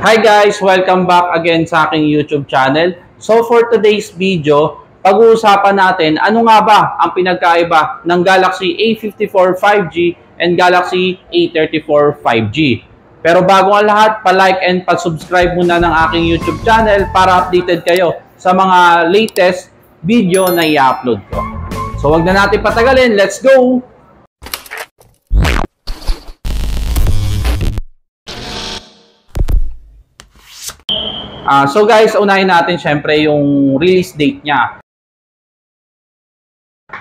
Hi guys! Welcome back again sa aking YouTube channel. So for today's video, pag-uusapan natin ano nga ba ang pinagkaiba ng Galaxy A54 5G and Galaxy A34 5G. Pero bago ang lahat, pa-like and pa-subscribe muna ng aking YouTube channel para updated kayo sa mga latest video na i-upload ko. So wag na natin patagalin, let's go! Uh, so guys, unahin natin syempre yung release date niya.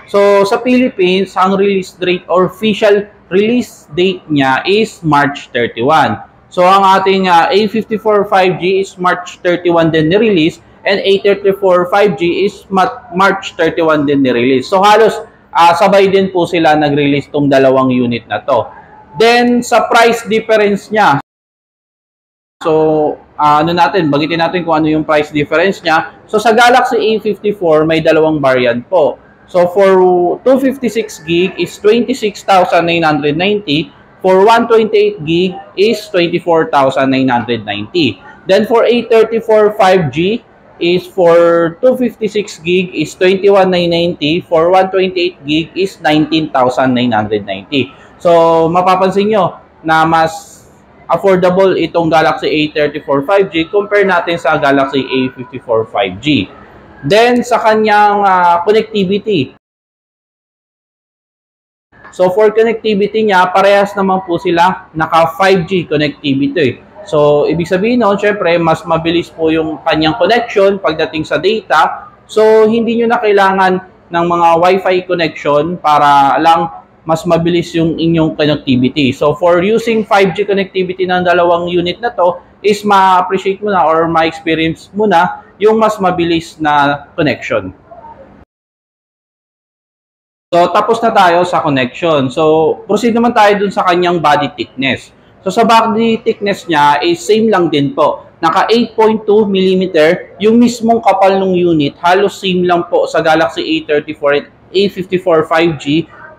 So sa Philippines, ang release date or official release date niya is March 31. So ang ating uh, A54 5G is March 31 din ni-release and A34 5G is March 31 din ni-release. So halos uh, sabay din po sila nag-release tong dalawang unit na to. Then sa price difference niya, So, uh, ano natin, bagitin natin kung ano yung price difference niya. So, sa Galaxy A54, may dalawang variant po. So, for 256 gig is 26,990. For 128 gig is 24,990. Then, for A34 5G is for 256 gig is 21,990. For 128 gig is 19,990. So, mapapansin nyo na mas affordable itong Galaxy A34 5G compare natin sa Galaxy A54 5G. Then, sa kanyang uh, connectivity. So, for connectivity niya, parehas naman po sila naka 5G connectivity. So, ibig sabihin nun, syempre, mas mabilis po yung kanyang connection pagdating sa data. So, hindi nyo na kailangan ng mga Wi-Fi connection para lang mas mabilis yung inyong connectivity. So for using 5G connectivity ng dalawang unit na to is ma-appreciate mo na or ma-experience mo na yung mas mabilis na connection. So tapos na tayo sa connection. So proceed naman tayo dun sa kanyang body thickness. So sa body thickness niya is same lang din po. Naka 8.2 mm yung mismong kapal ng unit. Halos same lang po sa Galaxy A34 at A54 5G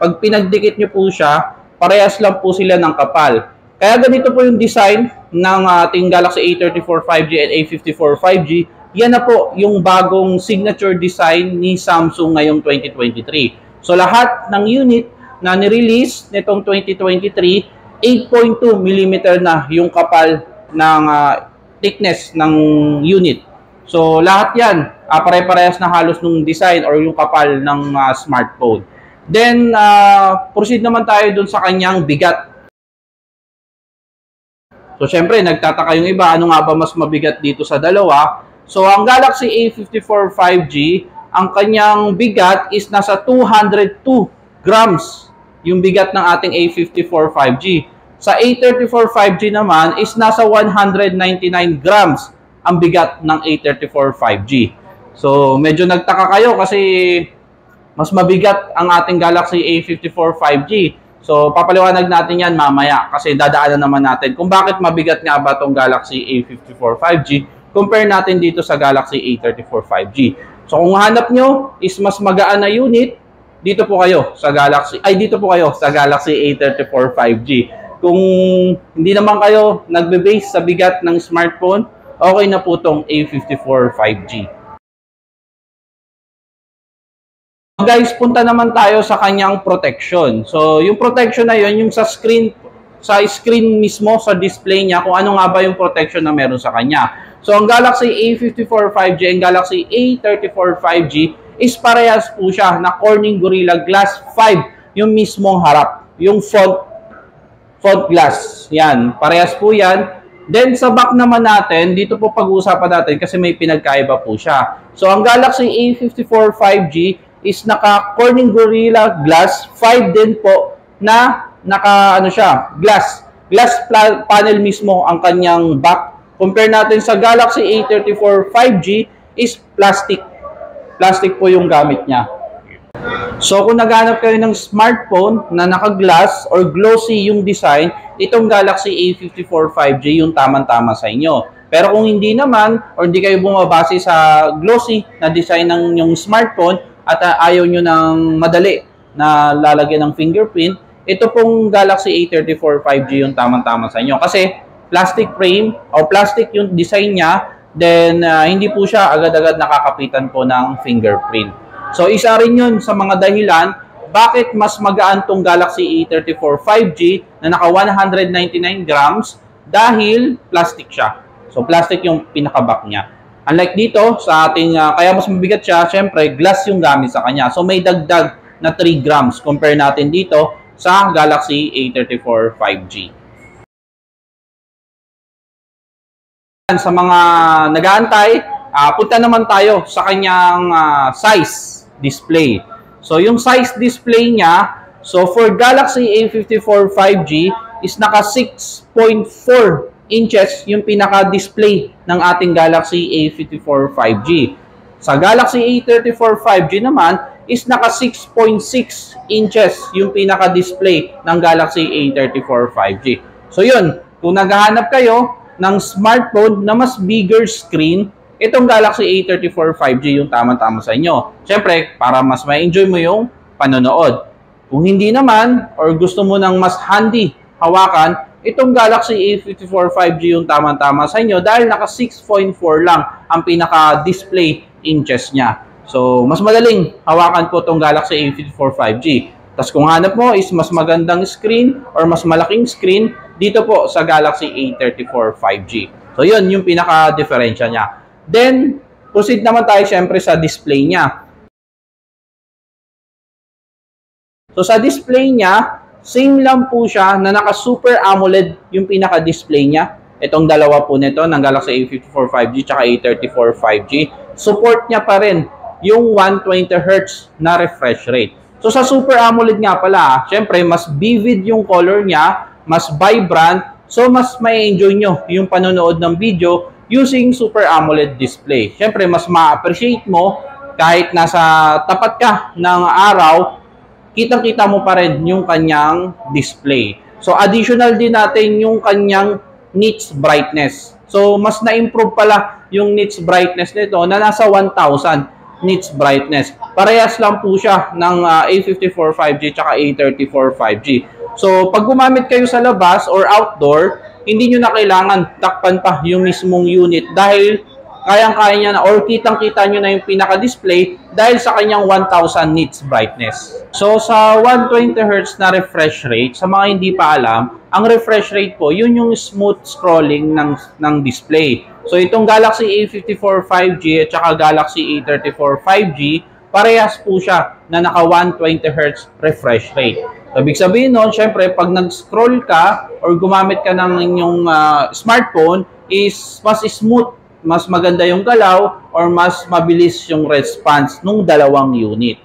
pag pinagdikit nyo po siya, parehas lang po sila ng kapal. Kaya ganito po yung design ng ating Galaxy A34 5G and A54 5G. Yan na po yung bagong signature design ni Samsung ngayong 2023. So lahat ng unit na ni-release nitong 2023, 8.2 mm na yung kapal ng uh, thickness ng unit. So lahat yan, uh, pare-parehas na halos nung design or yung kapal ng uh, smartphone. Then, uh, proceed naman tayo dun sa kanyang bigat. So, syempre, nagtataka yung iba, ano nga ba mas mabigat dito sa dalawa? So, ang Galaxy A54 5G, ang kanyang bigat is nasa 202 grams yung bigat ng ating A54 5G. Sa A34 5G naman is nasa 199 grams ang bigat ng A34 5G. So, medyo nagtaka kayo kasi mas mabigat ang ating Galaxy A54 5G. So, papaliwanag natin yan mamaya kasi dadaanan naman natin kung bakit mabigat nga ba itong Galaxy A54 5G compare natin dito sa Galaxy A34 5G. So, kung hanap nyo is mas magaan na unit, dito po kayo sa Galaxy, ay dito po kayo sa Galaxy A34 5G. Kung hindi naman kayo nagbe-base sa bigat ng smartphone, okay na po itong A54 5G. Guys, punta naman tayo sa kanyang protection. So, yung protection na yun, yung sa screen, sa screen mismo, sa display niya, kung ano nga ba yung protection na meron sa kanya. So, ang Galaxy A54 5G and Galaxy A34 5G is parehas po siya na Corning Gorilla Glass 5, yung mismong harap, yung front, front glass. Yan, parehas po yan. Then, sa back naman natin, dito po pag-uusapan natin kasi may pinagkaiba po siya. So, ang Galaxy A54 5G is naka Corning Gorilla Glass 5 din po na naka ano siya, glass. Glass panel mismo ang kanyang back. Compare natin sa Galaxy A34 5G is plastic. Plastic po yung gamit niya. So kung naghanap kayo ng smartphone na naka-glass or glossy yung design, itong Galaxy A54 5G yung tamang-tama sa inyo. Pero kung hindi naman or hindi kayo bumabase sa glossy na design ng yung smartphone, at uh, ayaw nyo ng madali na lalagyan ng fingerprint, ito pong Galaxy A34 5G yung tamang-tama sa inyo. Kasi plastic frame o plastic yung design niya, then uh, hindi po siya agad-agad nakakapitan po ng fingerprint. So isa rin yun sa mga dahilan bakit mas magaan tong Galaxy A34 5G na naka 199 grams dahil plastic siya. So plastic yung pinaka-back niya. Unlike dito sa ating, uh, kaya mas mabigat siya, syempre glass yung gamit sa kanya. So may dagdag na 3 grams compare natin dito sa Galaxy A34 5G. Sa mga nag-aantay, uh, punta naman tayo sa kanyang uh, size display. So yung size display niya, so for Galaxy A54 5G is naka 6.4 inches yung pinaka-display ng ating Galaxy A54 5G. Sa Galaxy A34 5G naman is naka 6.6 inches yung pinaka-display ng Galaxy A34 5G. So yun, kung naghahanap kayo ng smartphone na mas bigger screen, itong Galaxy A34 5G yung tama-tama sa inyo. Siyempre, para mas ma-enjoy mo yung panonood. Kung hindi naman, or gusto mo ng mas handy hawakan, itong Galaxy A54 5G yung tama-tama sa inyo dahil naka 6.4 lang ang pinaka-display inches niya. So, mas madaling hawakan po itong Galaxy A54 5G. Tapos kung hanap mo is mas magandang screen or mas malaking screen, dito po sa Galaxy A34 5G. So, yun yung pinaka-diferensya niya. Then, proceed naman tayo syempre sa display niya. So, sa display niya, same lang po siya na naka Super AMOLED yung pinaka-display niya. Itong dalawa po nito ng Galaxy A54 5G tsaka A34 5G. Support niya pa rin yung 120Hz na refresh rate. So sa Super AMOLED nga pala, syempre mas vivid yung color niya, mas vibrant, so mas may enjoy nyo yung panonood ng video using Super AMOLED display. Siyempre, mas ma-appreciate mo kahit nasa tapat ka ng araw, kitang-kita mo pa rin yung kanyang display. So, additional din natin yung kanyang nits brightness. So, mas na-improve pala yung nits brightness nito na nasa 1,000 nits brightness. Parehas lang po siya ng uh, A54 5G at A34 5G. So, pag gumamit kayo sa labas or outdoor, hindi nyo na kailangan takpan pa yung mismong unit dahil kayang-kaya niya na or kitang-kita nyo na yung pinaka-display dahil sa kanyang 1000 nits brightness. So sa 120Hz na refresh rate, sa mga hindi pa alam, ang refresh rate po, yun yung smooth scrolling ng, ng display. So itong Galaxy A54 5G at saka Galaxy A34 5G, parehas po siya na naka 120Hz refresh rate. Ibig sabihin nun, syempre, pag nag-scroll ka or gumamit ka ng inyong uh, smartphone, is mas smooth, mas maganda yung galaw, or mas mabilis yung response nung dalawang unit.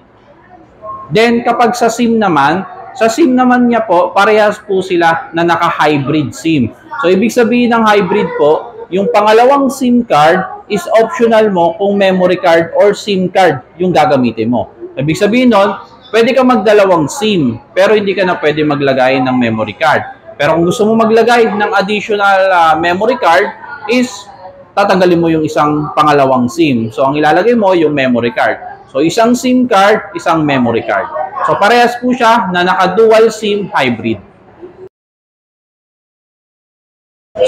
Then, kapag sa SIM naman, sa SIM naman niya po, parehas po sila na naka-hybrid SIM. So, ibig sabihin ng hybrid po, yung pangalawang SIM card is optional mo kung memory card or SIM card yung gagamitin mo. Ibig sabihin nun, pwede ka magdalawang SIM, pero hindi ka na pwede maglagay ng memory card. Pero kung gusto mo maglagay ng additional uh, memory card is tatanggalin mo yung isang pangalawang SIM. So, ang ilalagay mo yung memory card. So, isang SIM card, isang memory card. So, parehas po siya na naka-dual SIM hybrid.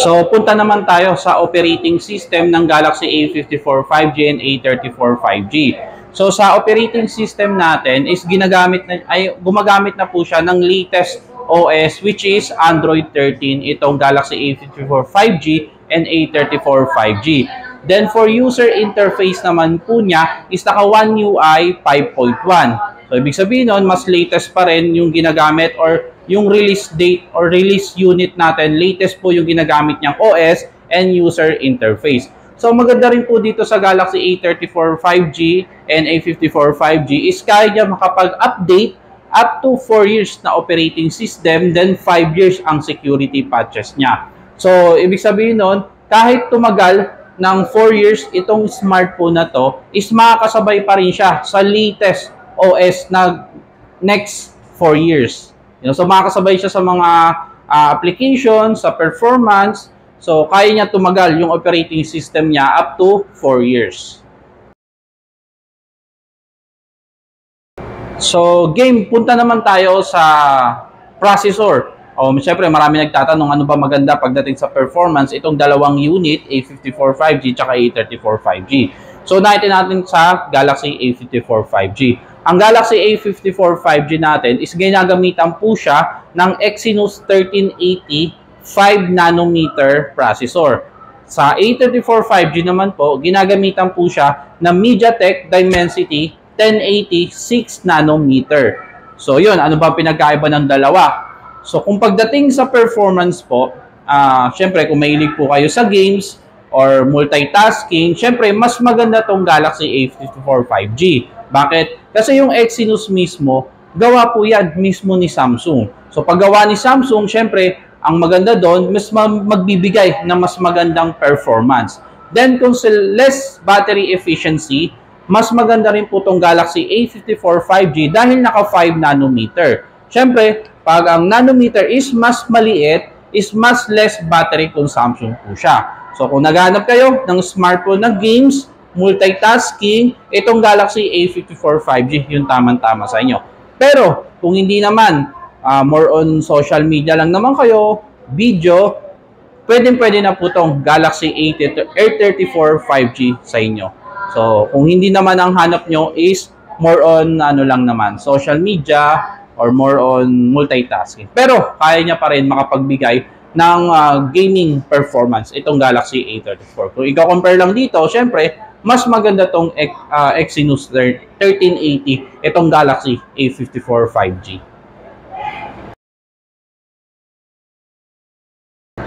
So, punta naman tayo sa operating system ng Galaxy A54 5G and A34 5G. So sa operating system natin is ginagamit na ay gumagamit na po siya ng latest OS which is Android 13 itong Galaxy A54 5G and A34 5G. Then for user interface naman po niya is naka One UI 5.1. So ibig sabihin nun, mas latest pa rin yung ginagamit or yung release date or release unit natin, latest po yung ginagamit niyang OS and user interface. So maganda rin po dito sa Galaxy A34 5G and A54 5G is kaya niya makapag-update up to 4 years na operating system, then 5 years ang security patches niya. So, ibig sabihin nun, kahit tumagal ng 4 years itong smartphone na to, is makakasabay pa rin siya sa latest OS na next 4 years. You know, so, makakasabay siya sa mga uh, applications, sa performance, So, kaya niya tumagal yung operating system niya up to 4 years. So, game, punta naman tayo sa processor O, syempre, marami nagtatanong ano ba maganda pagdating sa performance itong dalawang unit, A54 5G at A34 5G. So, nakita natin sa Galaxy A54 5G. Ang Galaxy A54 5G natin is ginagamitan po siya ng Exynos 1380 5 nanometer processor. Sa A34 5G naman po, ginagamitan po siya ng MediaTek Dimensity 1080 6 nanometer. So yun, ano ba pinagkaiba ng dalawa? So kung pagdating sa performance po, uh, syempre kung mahilig po kayo sa games or multitasking, syempre mas maganda tong Galaxy A54 5G. Bakit? Kasi yung Exynos mismo, gawa po yan mismo ni Samsung. So paggawa ni Samsung, syempre ang maganda doon, mas magbibigay ng mas magandang performance. Then kung sa less battery efficiency, mas maganda rin po itong Galaxy A54 5G dahil naka 5 nanometer. Siyempre, pag ang nanometer is mas maliit, is mas less battery consumption po siya. So kung naghanap kayo ng smartphone na games, multitasking, itong Galaxy A54 5G yung tamang-tama sa inyo. Pero kung hindi naman, uh, more on social media lang naman kayo, video, pwedeng-pwede na po itong Galaxy A34 5G sa inyo. So, kung hindi naman ang hanap nyo is more on ano lang naman, social media or more on multitasking. Pero kaya niya pa rin makapagbigay ng uh, gaming performance itong Galaxy A34. Kung i-compare lang dito, syempre, mas maganda tong uh, Exynos 1380 itong Galaxy A54 5G.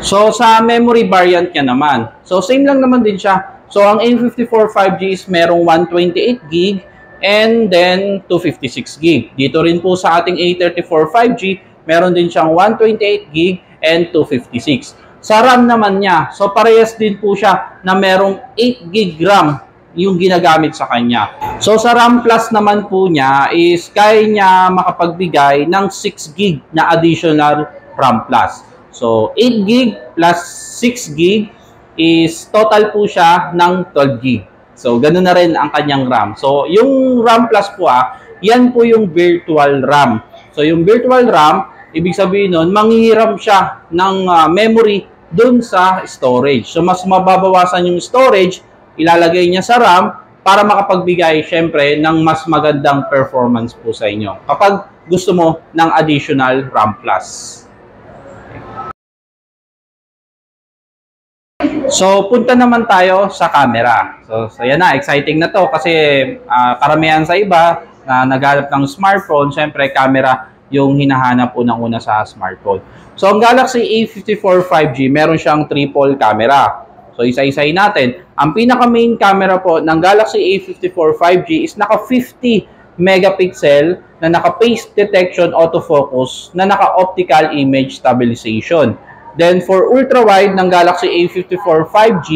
So, sa memory variant niya naman. So, same lang naman din siya. So, ang A54 5G is merong 128 gig and then 256 gig. Dito rin po sa ating A34 5G, meron din siyang 128 gig and 256. Sa RAM naman niya, so parehas din po siya na merong 8 gig RAM yung ginagamit sa kanya. So sa RAM Plus naman po niya is kaya niya makapagbigay ng 6 gig na additional RAM Plus. So, 8 gig plus 6 gig is total po siya ng 12 gig. So, ganun na rin ang kanyang RAM. So, yung RAM plus po ah, yan po yung virtual RAM. So, yung virtual RAM, ibig sabihin nun, manghihiram siya ng uh, memory dun sa storage. So, mas mababawasan yung storage, ilalagay niya sa RAM para makapagbigay, syempre, ng mas magandang performance po sa inyo. Kapag gusto mo ng additional RAM plus. So, punta naman tayo sa camera. So, so yan na, exciting na to kasi uh, karamihan sa iba na naghanap ng smartphone, syempre camera yung hinahanap unang-una sa smartphone. So, ang Galaxy A54 5G, meron siyang triple camera. So, isa-isay natin. Ang pinaka-main camera po ng Galaxy A54 5G is naka 50 megapixel na naka face detection autofocus na naka optical image stabilization. Then for ultra-wide ng Galaxy A54 5G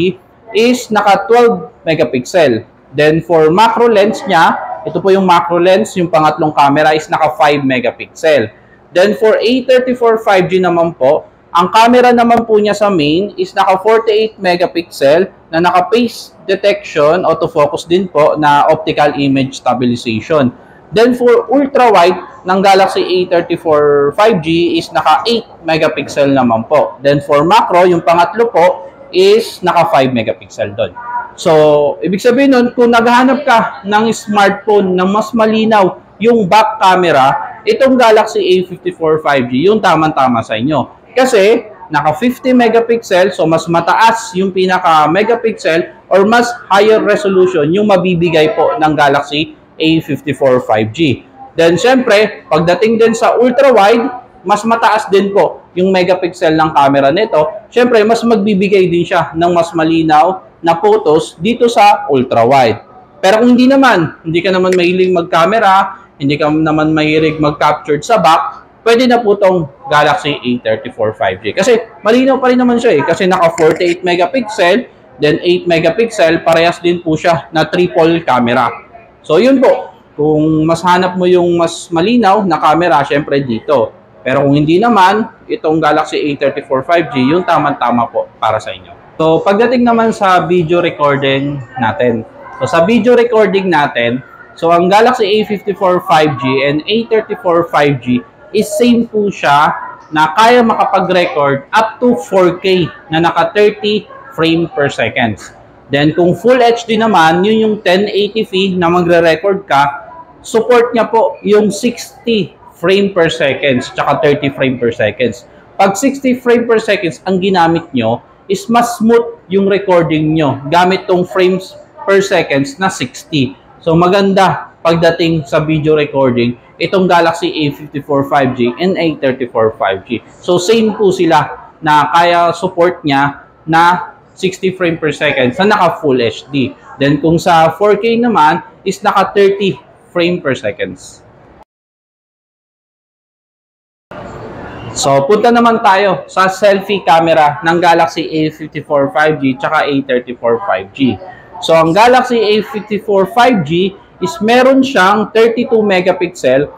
is naka 12 megapixel. Then for macro lens niya, ito po yung macro lens, yung pangatlong camera is naka 5 megapixel. Then for A34 5G naman po, ang camera naman po niya sa main is naka 48 megapixel na naka face detection, autofocus din po na optical image stabilization. Then for ultra-wide ng Galaxy A34 5G is naka 8 megapixel naman po. Then for macro, yung pangatlo po is naka 5 megapixel doon. So, ibig sabihin nun, kung naghahanap ka ng smartphone na mas malinaw yung back camera, itong Galaxy A54 5G, yung tamang-tama sa inyo. Kasi, naka 50 megapixel, so mas mataas yung pinaka megapixel or mas higher resolution yung mabibigay po ng Galaxy A54 5G. Then syempre, pagdating din sa ultra-wide, mas mataas din po yung megapixel ng camera nito. Syempre, mas magbibigay din siya ng mas malinaw na photos dito sa ultra-wide. Pero kung hindi naman, hindi ka naman mahilig mag-camera, hindi ka naman mahilig mag-captured sa back, pwede na po itong Galaxy A34 5G. Kasi malinaw pa rin naman siya eh. Kasi naka 48 megapixel, then 8 megapixel, parehas din po siya na triple camera. So, yun po. Kung mas hanap mo yung mas malinaw na camera, syempre dito. Pero kung hindi naman, itong Galaxy A34 5G, yung tamang-tama po para sa inyo. So, pagdating naman sa video recording natin. So, sa video recording natin, so ang Galaxy A54 5G and A34 5G is same po siya na kaya makapag-record up to 4K na naka 30 frame per seconds. Then kung full HD naman, yun yung 1080p na magre-record ka, support niya po yung 60 frame per seconds tsaka 30 frame per seconds. Pag 60 frame per seconds ang ginamit nyo, is mas smooth yung recording nyo gamit tong frames per seconds na 60. So maganda pagdating sa video recording itong Galaxy A54 5G and A34 5G. So same po sila na kaya support niya na 60 frame per second sa naka full HD. Then kung sa 4K naman is naka 30 frame per seconds. So, punta naman tayo sa selfie camera ng Galaxy A54 5G tsaka A34 5G. So, ang Galaxy A54 5G is meron siyang 32 megapixel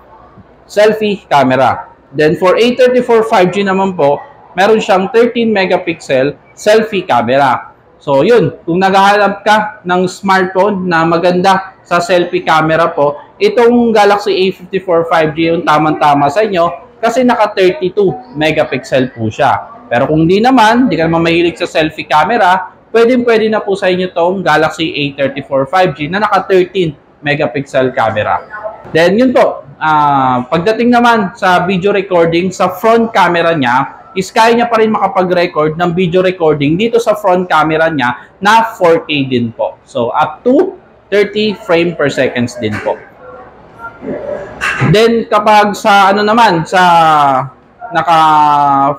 selfie camera. Then, for A34 5G naman po, meron siyang 13 megapixel selfie camera. So, yun. Kung naghahanap ka ng smartphone na maganda sa selfie camera po, itong Galaxy A54 5G yung tamang-tama sa inyo kasi naka 32 megapixel po siya. Pero kung di naman, di ka naman mahilig sa selfie camera, pwedeng pwede na po sa inyo tong Galaxy A34 5G na naka 13 megapixel camera. Then yun po, uh, pagdating naman sa video recording, sa front camera niya, is kaya niya pa rin makapag-record ng video recording dito sa front camera niya na 4K din po. So up to 30 frame per seconds din po. Then kapag sa ano naman sa naka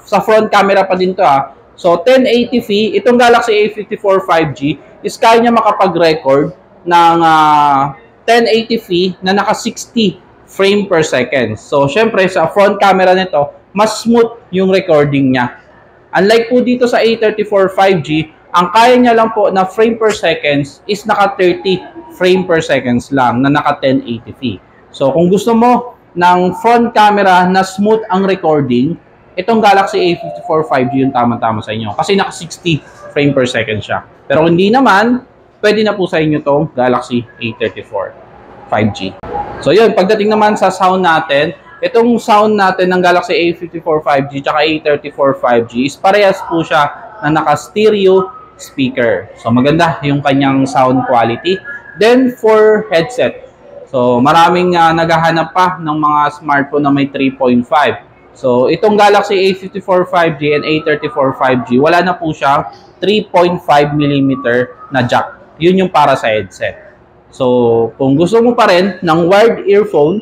sa front camera pa din to ah. So 1080p itong Galaxy A54 5G is kaya niya makapag-record ng uh, 1080p na naka 60 frame per second. So syempre sa front camera nito mas smooth yung recording niya. Unlike po dito sa A34 5G, ang kaya niya lang po na frame per seconds is naka 30 frame per seconds lang na naka 1080p. So kung gusto mo ng front camera na smooth ang recording, itong Galaxy A54 5G yung tama-tama sa inyo. Kasi naka 60 frame per second siya. Pero hindi naman, pwede na po sa inyo tong Galaxy A34 5G. So yun, pagdating naman sa sound natin, itong sound natin ng Galaxy A54 5G at A34 5G is parehas po siya na naka-stereo speaker. So maganda yung kanyang sound quality. Then for headset, So, maraming uh, naghahanap pa ng mga smartphone na may 3.5. So, itong Galaxy A54 5G and A34 5G, wala na po siya 3.5mm na jack. Yun yung para sa headset. So, kung gusto mo pa rin ng wired earphone,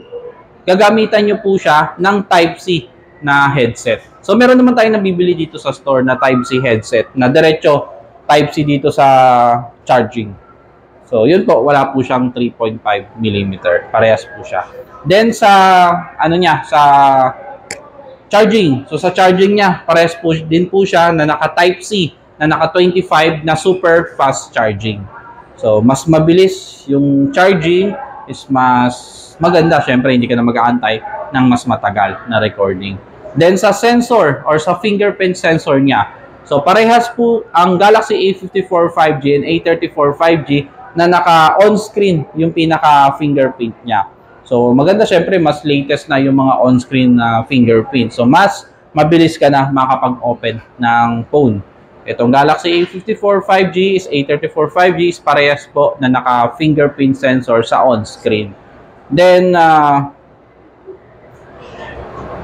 gagamitan nyo po siya ng Type-C na headset. So, meron naman tayong nabibili dito sa store na Type-C headset na diretso Type-C dito sa charging. So, yun po, wala po siyang 3.5 mm. Parehas po siya. Then, sa, ano niya, sa charging. So, sa charging niya, parehas po din po siya na naka Type-C, na naka 25 na super fast charging. So, mas mabilis yung charging, is mas maganda. Siyempre, hindi ka na mag-aantay ng mas matagal na recording. Then, sa sensor or sa fingerprint sensor niya, so parehas po ang Galaxy A54 5G and A34 5G na naka on-screen yung pinaka fingerprint niya. So maganda syempre mas latest na yung mga on-screen na fingerprint. So mas mabilis ka na makapag-open ng phone. Itong Galaxy A54 5G is A34 5G is parehas po na naka fingerprint sensor sa on-screen. Then uh,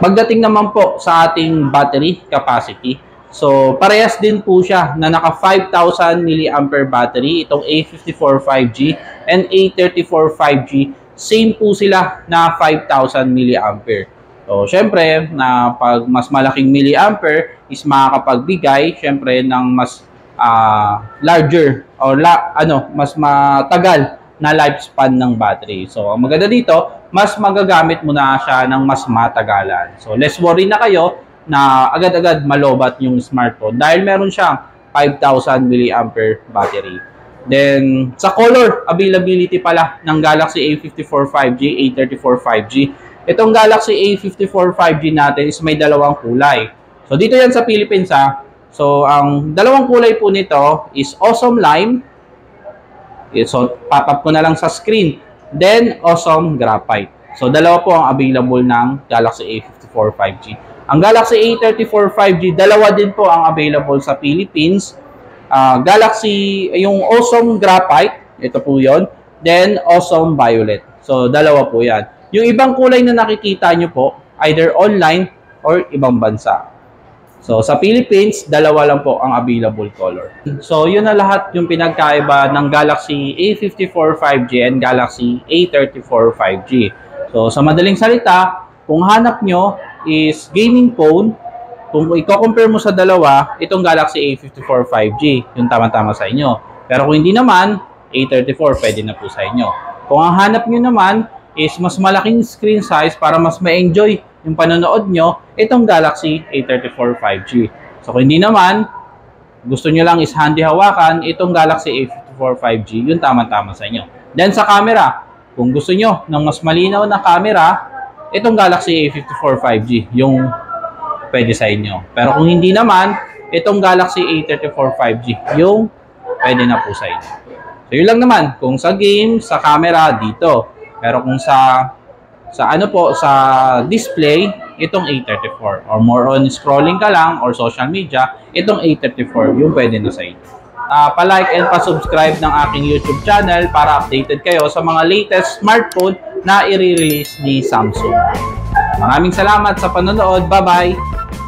pagdating naman po sa ating battery capacity, So, parehas din po siya na naka 5,000 mAh battery, itong A54 5G and A34 5G. Same po sila na 5,000 mAh. So, syempre, na pag mas malaking milliampere is makakapagbigay, syempre, ng mas uh, larger or la, ano, mas matagal na lifespan ng battery. So, ang maganda dito, mas magagamit mo na siya ng mas matagalan. So, less worry na kayo na agad-agad malobat yung smartphone dahil meron siyang 5,000 mAh battery. Then, sa color availability pala ng Galaxy A54 5G, A34 5G, itong Galaxy A54 5G natin is may dalawang kulay. So, dito yan sa Philippines ha. So, ang dalawang kulay po nito is Awesome Lime. So, pop-up ko na lang sa screen. Then, Awesome Graphite. So, dalawa po ang available ng Galaxy A54 5G. Ang Galaxy A34 5G, dalawa din po ang available sa Philippines. Uh, Galaxy, yung Awesome Graphite, ito po yon Then, Awesome Violet. So, dalawa po yan. Yung ibang kulay na nakikita nyo po, either online or ibang bansa. So, sa Philippines, dalawa lang po ang available color. So, yun na lahat yung pinagkaiba ng Galaxy A54 5G and Galaxy A34 5G. So, sa madaling salita, kung hanap nyo is gaming phone, kung i-compare mo sa dalawa, itong Galaxy A54 5G, yung tama-tama sa inyo. Pero kung hindi naman, A34 pwede na po sa inyo. Kung ang hanap nyo naman is mas malaking screen size para mas ma-enjoy yung panonood nyo, itong Galaxy A34 5G. So kung hindi naman, gusto nyo lang is handy hawakan, itong Galaxy A54 5G, yung tama-tama sa inyo. Then sa camera, kung gusto nyo ng mas malinaw na camera, itong Galaxy A54 5G, yung pwede sa inyo. Pero kung hindi naman, itong Galaxy A34 5G, yung pwede na po sa inyo. So yun lang naman, kung sa game, sa camera, dito. Pero kung sa sa ano po, sa display, itong A34. Or more on scrolling ka lang or social media, itong A34 yung pwede na sa inyo. Uh, pa-like and pa-subscribe ng aking YouTube channel para updated kayo sa mga latest smartphone na i-release ni Samsung. Maraming salamat sa panonood. Bye-bye!